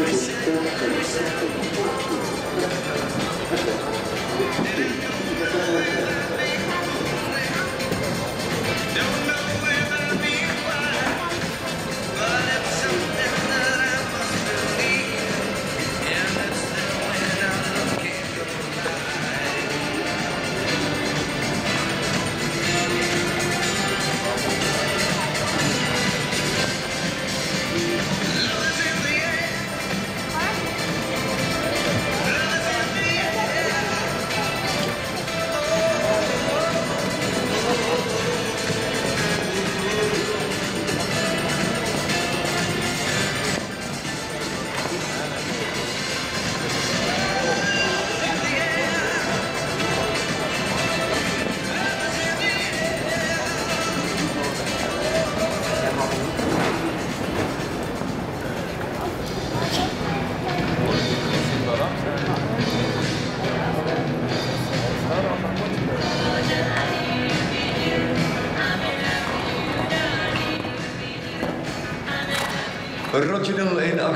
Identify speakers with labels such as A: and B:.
A: This is the first step of world. Roger 018.